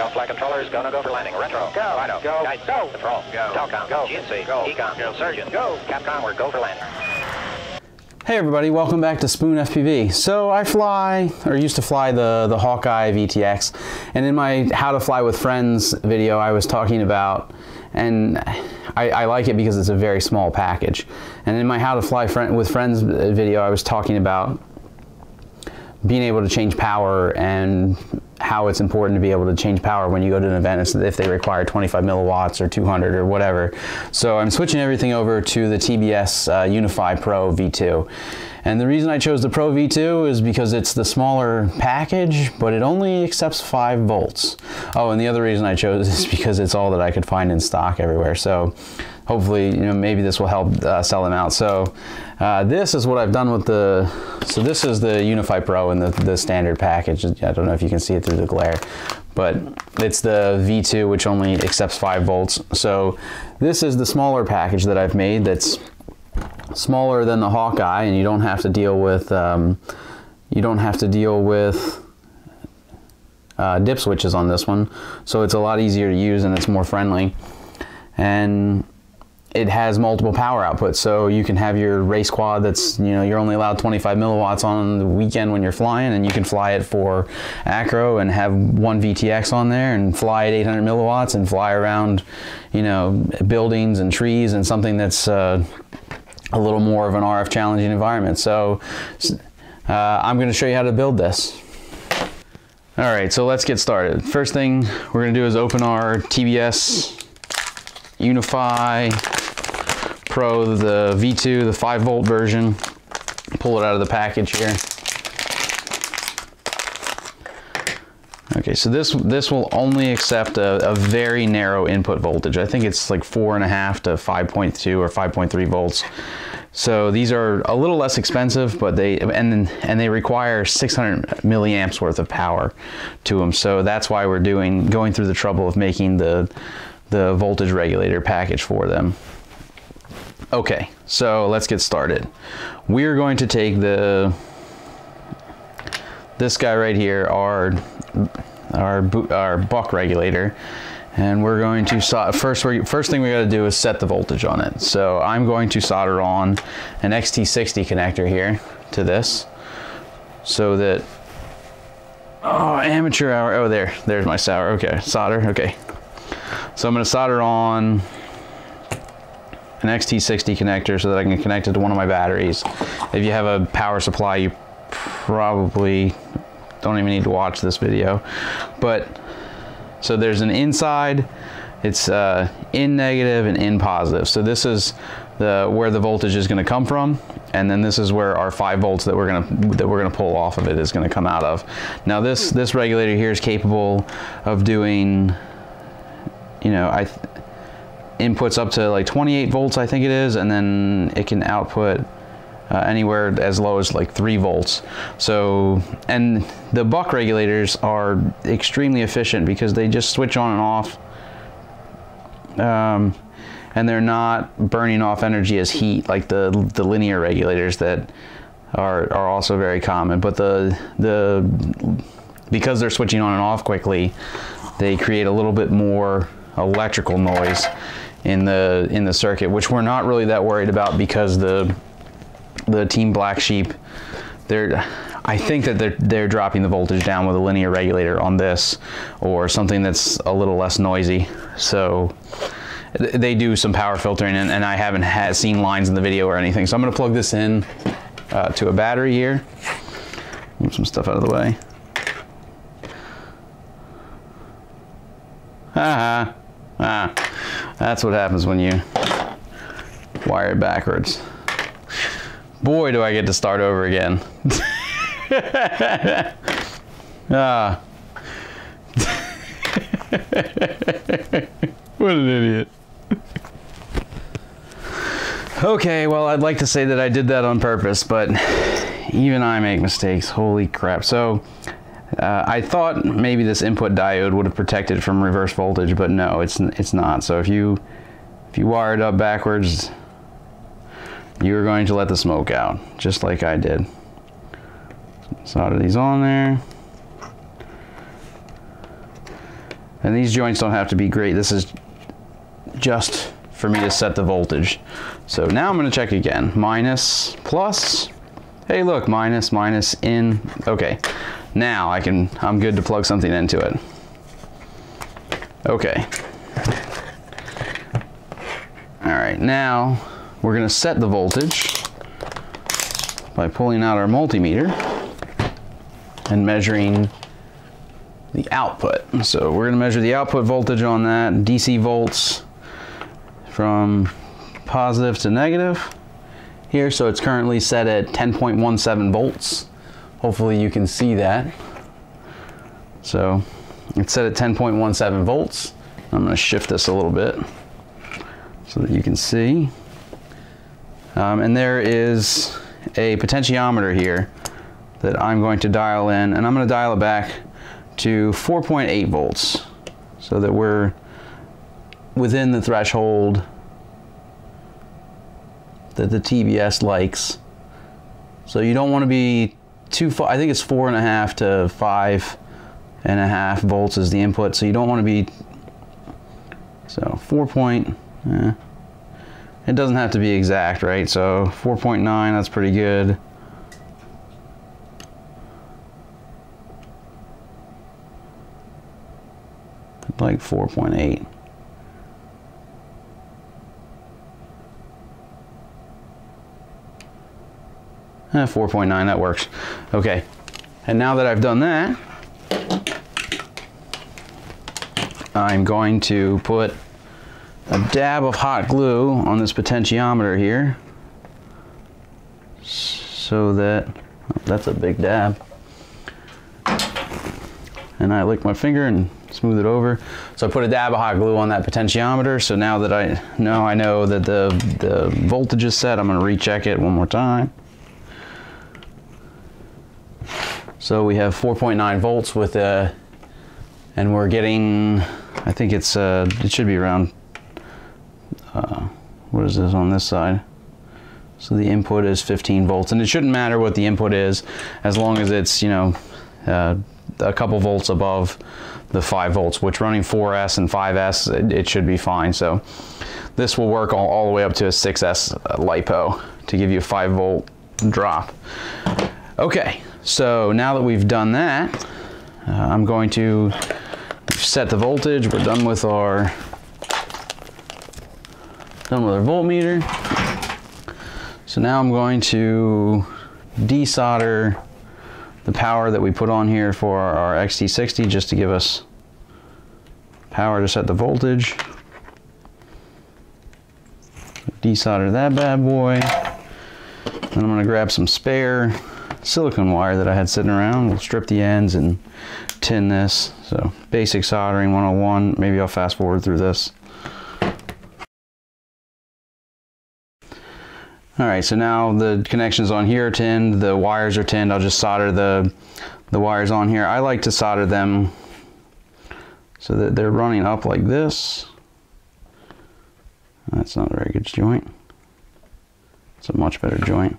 all flight controllers, go, no, go for landing. Retro, go. Fido, go. Guide, go. Patrol, go. Telcom, go. GNC, go. EECOM, go. Surgeon, go. Capcom, we're go for landing. Hey everybody, welcome back to Spoon FPV. So I fly, or used to fly the, the Hawkeye VTX, and in my How to Fly with Friends video I was talking about, and I, I like it because it's a very small package, and in my How to Fly friend, with Friends video I was talking about being able to change power and how it's important to be able to change power when you go to an event if they require 25 milliwatts or 200 or whatever. So I'm switching everything over to the TBS uh, Unify Pro V2. And the reason I chose the Pro V2 is because it's the smaller package, but it only accepts 5 volts. Oh, and the other reason I chose is because it's all that I could find in stock everywhere. So hopefully, you know, maybe this will help uh, sell them out. So uh, this is what I've done with the, so this is the Unify Pro and the, the standard package. I don't know if you can see it through the glare, but it's the V2, which only accepts five volts. So this is the smaller package that I've made that's smaller than the Hawkeye and you don't have to deal with, um, you don't have to deal with uh, dip switches on this one. So it's a lot easier to use and it's more friendly. And it has multiple power outputs. So you can have your race quad that's, you know, you're only allowed 25 milliwatts on the weekend when you're flying and you can fly it for acro and have one VTX on there and fly at 800 milliwatts and fly around, you know, buildings and trees and something that's uh, a little more of an RF challenging environment. So uh, I'm going to show you how to build this. All right, so let's get started. First thing we're going to do is open our TBS Unify Pro, the V2, the 5 volt version. Pull it out of the package here. Okay, so this this will only accept a, a, very narrow input voltage. I think it's like four and a half to 5.2 or 5.3 volts. So these are a little less expensive, but they and and they require 600 milliamps worth of power to them. So that's why we're doing going through the trouble of making the the voltage regulator package for them. Okay, so let's get started. We're going to take the this guy right here, our our our buck regulator, and we're going to solder. First, first thing we got to do is set the voltage on it. So I'm going to solder on an XT60 connector here to this, so that oh amateur hour. Oh there, there's my sour. Okay, solder. Okay, so I'm going to solder on an XT60 connector so that I can connect it to one of my batteries. If you have a power supply, you probably don't even need to watch this video. But, so there's an inside, it's uh, in negative and in positive. So this is the where the voltage is going to come from, and then this is where our five volts that we're going to that we're going to pull off of it is going to come out of. Now this this regulator here is capable of doing, you know, I inputs up to like 28 volts, I think it is, and then it can output uh, anywhere as low as like 3 volts. So, and the buck regulators are extremely efficient because they just switch on and off. Um, and they're not burning off energy as heat like the, the linear regulators that are, are also very common. But the, the, because they're switching on and off quickly, they create a little bit more electrical noise in the in the circuit, which we're not really that worried about because the the Team Black Sheep, they're I think that they're they're dropping the voltage down with a linear regulator on this, or something that's a little less noisy. So they do some power filtering, and, and I haven't had seen lines in the video or anything. So I'm going to plug this in uh, to a battery here. Move some stuff out of the way. Ah, ah. That's what happens when you wire it backwards. Boy, do I get to start over again. ah. what an idiot. Okay, well, I'd like to say that I did that on purpose, but even I make mistakes. Holy crap. So, uh, I thought maybe this input diode would have protected from reverse voltage, but no, it's it's not. So if you if you wire it up backwards, you're going to let the smoke out, just like I did. Solder these on there. And these joints don't have to be great. This is just for me to set the voltage. So now I'm gonna check again. Minus, plus. Hey look, minus, minus, in. Okay, now I can, I'm good to plug something into it. Okay. All right, now we're gonna set the voltage by pulling out our multimeter and measuring the output. So we're gonna measure the output voltage on that, DC volts from positive to negative here. So it's currently set at 10.17 volts. Hopefully you can see that. So it's set at 10.17 volts. I'm gonna shift this a little bit so that you can see. Um, and there is a potentiometer here that I'm going to dial in and I'm going to dial it back to 4.8 volts so that we're within the threshold that the TBS likes. So you don't want to be far, I think it's four and a half to five and a half volts is the input. So you don't want to be, so four point, eh, it doesn't have to be exact, right? So 4.9, that's pretty good. like 4.8. Eh, 4.9, that works. Okay, and now that I've done that, I'm going to put a dab of hot glue on this potentiometer here so that, oh, that's a big dab. And I lick my finger and smooth it over. So I put a dab of hot glue on that potentiometer. So now that I know I know that the, the voltage is set, I'm gonna recheck it one more time. So we have 4.9 volts with a, and we're getting, I think it's, uh, it should be around, uh, what is this on this side? So the input is 15 volts, and it shouldn't matter what the input is, as long as it's, you know, uh, a couple volts above the 5 volts, which running 4S and 5S, it, it should be fine. So this will work all, all, the way up to a 6S LiPo to give you a 5 volt drop. Okay, so now that we've done that, uh, I'm going to set the voltage. We're done with our done with our voltmeter. So now I'm going to desolder the power that we put on here for our XT60 just to give us power to set the voltage. Desolder that bad boy. Then I'm going to grab some spare silicone wire that I had sitting around. We'll strip the ends and tin this. So basic soldering 101. Maybe I'll fast forward through this. All right, so now the connections on here are tinned, the wires are tinned. I'll just solder the, the wires on here. I like to solder them so that they're running up like this. That's not a very good joint. It's a much better joint.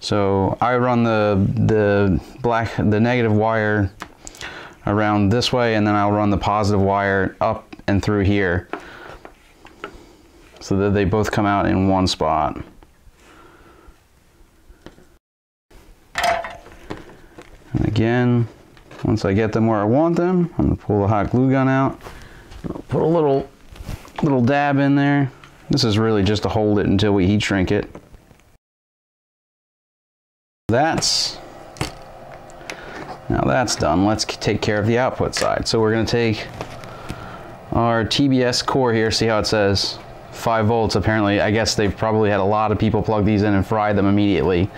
So I run the, the black, the negative wire around this way and then I'll run the positive wire up and through here so that they both come out in one spot. And again, once I get them where I want them, I'm gonna pull the hot glue gun out. I'll put a little, little dab in there. This is really just to hold it until we heat shrink it. That's, now that's done. Let's take care of the output side. So we're gonna take our TBS core here, see how it says 5 volts. Apparently, I guess they've probably had a lot of people plug these in and fry them immediately.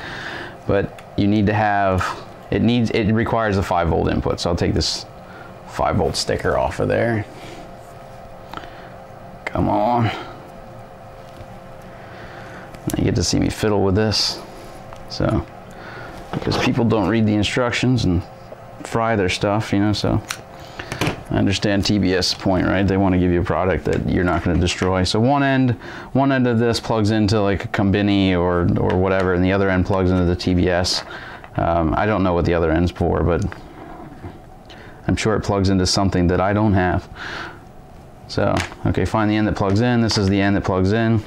But you need to have it needs, it requires a five volt input. So I'll take this five volt sticker off of there. Come on. You get to see me fiddle with this. So, because people don't read the instructions and fry their stuff, you know, so I understand TBS point, right? They want to give you a product that you're not going to destroy. So one end, one end of this plugs into like a Combini or, or whatever, and the other end plugs into the TBS. Um, I don't know what the other end's for, but I'm sure it plugs into something that I don't have. So, okay, find the end that plugs in. This is the end that plugs in.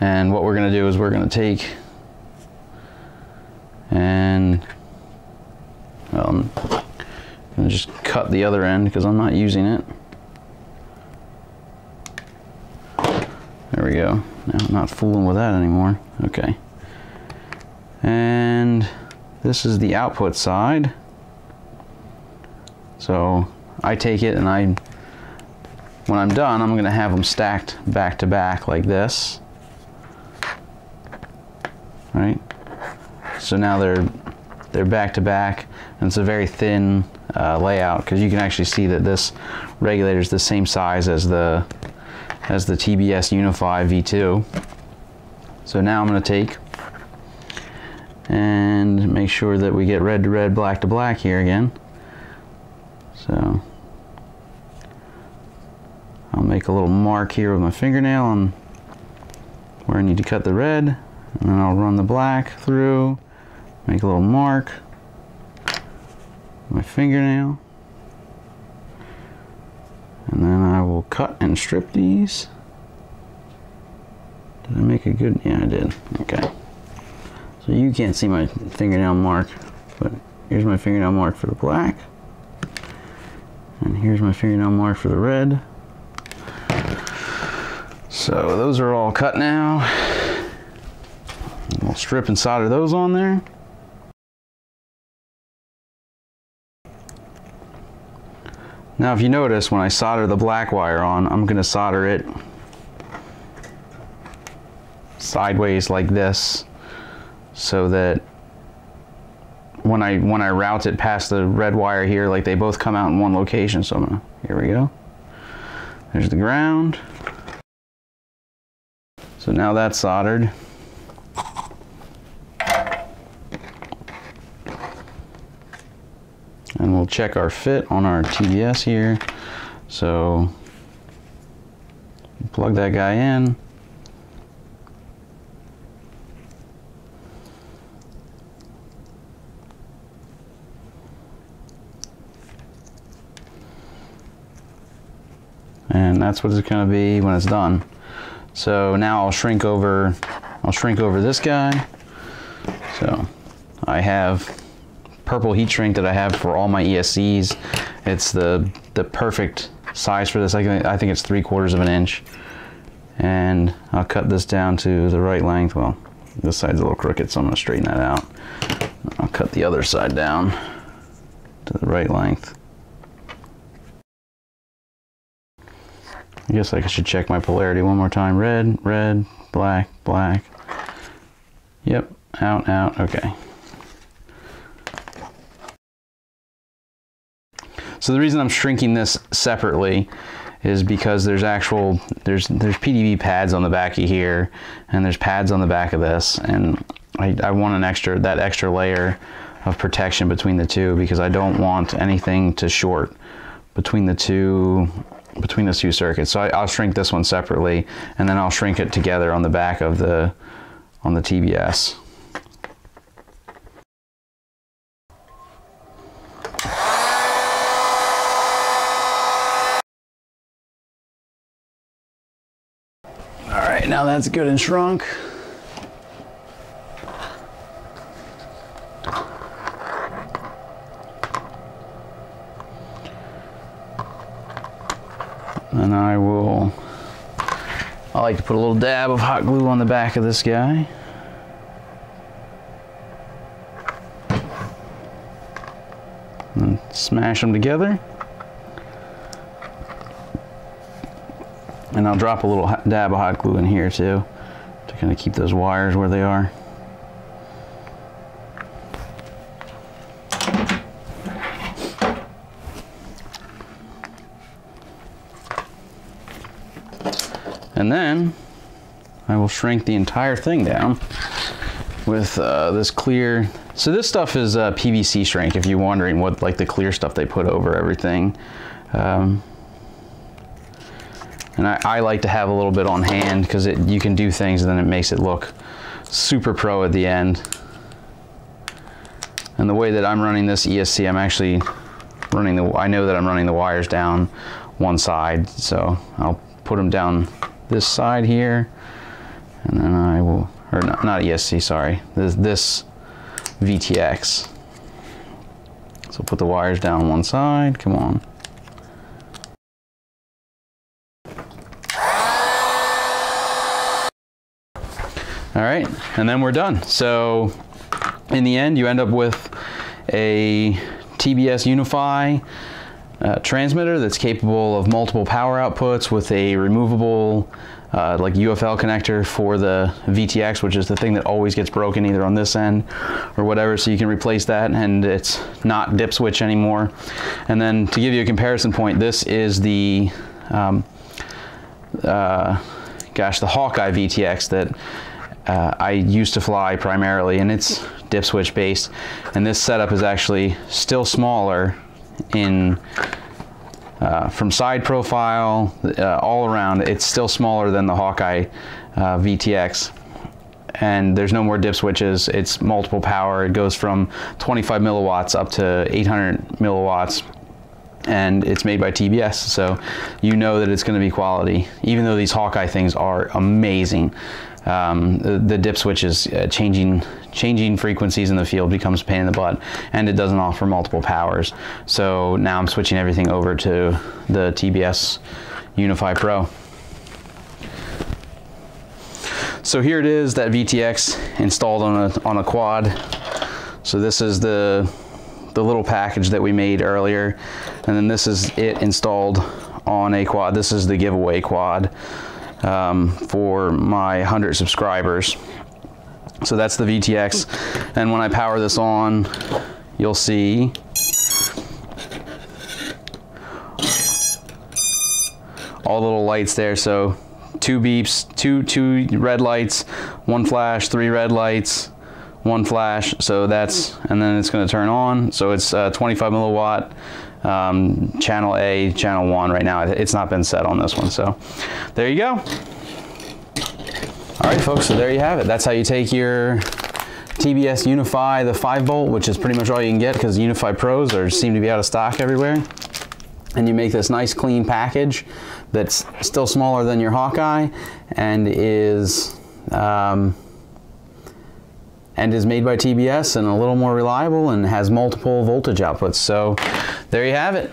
And what we're gonna do is we're gonna take and well, I'm gonna just cut the other end because I'm not using it. There we go. Now I'm not fooling with that anymore. Okay. And this is the output side. So I take it and I, when I'm done, I'm gonna have them stacked back to back like this. Right? So now they're they're back to back and it's a very thin uh, layout because you can actually see that this regulator is the same size as the as the TBS Unify V2. So now I'm going to take and make sure that we get red to red, black to black here again. So I'll make a little mark here with my fingernail on where I need to cut the red and then I'll run the black through, make a little mark, my fingernail. And then I will cut and strip these. Did I make a good, yeah I did, okay. So you can't see my fingernail mark, but here's my fingernail mark for the black. And here's my fingernail mark for the red. So those are all cut now. We'll strip and solder those on there. Now if you notice when I solder the black wire on, I'm going to solder it sideways like this so that when I when I route it past the red wire here like they both come out in one location. So I'm gonna here we go. There's the ground. So now that's soldered and we'll check our fit on our TBS here. So plug that guy in. And that's what it's going to be when it's done. So now I'll shrink over, I'll shrink over this guy. So I have purple heat shrink that I have for all my ESCs. It's the, the perfect size for this. I, think, I think it's three quarters of an inch. And I'll cut this down to the right length. Well, this side's a little crooked, so I'm gonna straighten that out. I'll cut the other side down to the right length. I guess I should check my polarity one more time. Red, red, black, black. Yep, out, out, okay. So the reason I'm shrinking this separately is because there's actual there's there's PDB pads on the back of here and there's pads on the back of this and I, I want an extra that extra layer of protection between the two because I don't want anything to short between the two between the two circuits. So I, will shrink this one separately and then I'll shrink it together on the back of the on the TBS. Now that's good and shrunk. And I will, I like to put a little dab of hot glue on the back of this guy. And smash them together. And I'll drop a little dab of hot glue in here too to kind of keep those wires where they are. And then I will shrink the entire thing down with uh, this clear. So this stuff is uh, PVC shrink if you're wondering what like the clear stuff they put over everything. Um, and I, I like to have a little bit on hand because you can do things and then it makes it look super pro at the end. And the way that I'm running this ESC, I'm actually running the, I know that I'm running the wires down one side, so I'll put them down this side here, and then I will, or not, not ESC, sorry, this, this VTX. So put the wires down one side, come on. All right, and then we're done. So in the end, you end up with a TBS Unify uh, transmitter that's capable of multiple power outputs with a removable uh, like UFL connector for the VTX, which is the thing that always gets broken either on this end or whatever. So you can replace that and it's not dip switch anymore. And then to give you a comparison point, this is the, um, uh, gosh, the Hawkeye VTX that uh, I used to fly primarily and it's dip switch based. And this setup is actually still smaller in uh, from side profile, uh, all around, it's still smaller than the Hawkeye uh, VTX. And there's no more dip switches. It's multiple power. It goes from 25 milliwatts up to 800 milliwatts. And it's made by TBS, so you know that it's going to be quality. Even though these Hawkeye things are amazing, um, the, the, dip switches uh, changing changing frequencies in the field becomes a pain in the butt and it doesn't offer multiple powers. So now I'm switching everything over to the TBS Unify Pro. So here it is that VTX installed on a, on a quad. So this is the the little package that we made earlier and then this is it installed on a quad. This is the giveaway quad um, for my 100 subscribers. So that's the VTX. And when I power this on, you'll see all the little lights there. So two beeps, two, two red lights, one flash, three red lights, one flash. So that's, and then it's gonna turn on. So it's uh, 25 milliwatt um, channel A, channel one right now. It's not been set on this one. So there you go. All right, folks, so there you have it. That's how you take your TBS Unify, the 5 volt, which is pretty much all you can get because Unify Pros are seem to be out of stock everywhere. And you make this nice clean package that's still smaller than your Hawkeye and is um, and is made by TBS and a little more reliable and has multiple voltage outputs. So there you have it.